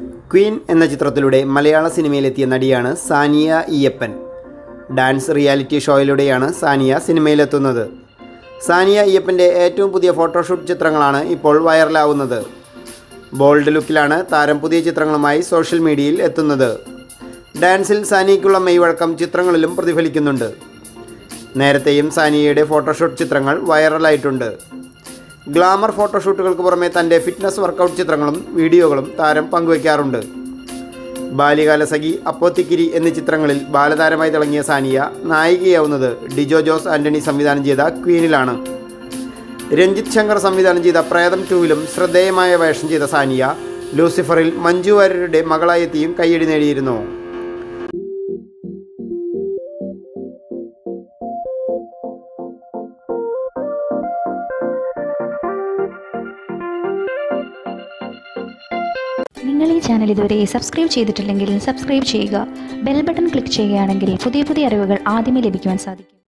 Queen എന്ന ചിത്രത്തിലൂടെ മലയാള സിനിമയിലെത്തിയ നടിയാണ് സാനിയ ഈയപ്പൻ. ഡാൻസ് റിയാലിറ്റി ഷോയിലൂടെയാണ് സാനിയ സിനിമയിലെത്തുന്നത്. സാനിയ ഈയപ്പന്റെ ഏറ്റവും പുതിയ ഫോട്ടോഷൂട്ട് ചിത്രങ്ങളാണ് ഇപ്പോൾ വൈറലാവുന്നത്. ബോൾഡ് ലുക്കിലാണ് താരം പുതിയ ചിത്രങ്ങളുമായി സോഷ്യൽ മീഡിയയിൽ എത്തുന്നത്. ഡാൻസിൽ സാനിയയ്ക്കുള്ള മെയ്വഴക്കം ചിത്രങ്ങളിലും പ്രതിഫലിക്കുന്നുണ്ട്. നേരത്തെയും സാനിയയുടെ ഫോട്ടോഷൂട്ട് ചിത്രങ്ങൾ വൈറലായിട്ടുണ്ട്. ഗ്ലാമർ ഫോട്ടോഷൂട്ടുകൾക്ക് പുറമെ തന്റെ ഫിറ്റ്നസ് വർക്കൗട്ട് ചിത്രങ്ങളും വീഡിയോകളും താരം പങ്കുവയ്ക്കാറുണ്ട്. ബാല്യകാല സഖി അപ്പോത്തിക്കിരി എന്നീ ചിത്രങ്ങളിൽ ബാലതാരമായി തിളങ്ങിയ സാനിയ നായികയാവുന്നത് ഡിജോ ജോസ് ആന്റണി സംവിധാനം ചെയ്ത ക്വീനിലാണ്. രഞ്ജിത് ശങ്കർ സംവിധാനം ചെയ്ത പ്രേതം ടൂവിലും ശ്രദ്ധേയമായ വേഷം ചെയ്ത സാനിയ ലൂസിഫറിൽ മഞ്ജു വാര്യരുടെ മകളായെത്തിയും കയ്യടി നേടിയിരുന്നു. നിങ്ങൾ ഈ ചാനൽ ഇതുവരെ സബ്സ്ക്രൈബ് ചെയ്തിട്ടില്ലെങ്കിൽ സബ്സ്ക്രൈബ് ചെയ്യുക. ബെൽ ബട്ടൺ ക്ലിക്ക് ചെയ്യുകയാണെങ്കിൽ പുതിയ പുതിയ അറിവുകൾ ആദ്യമേ ലഭിക്കുവാൻ സാധിക്കും.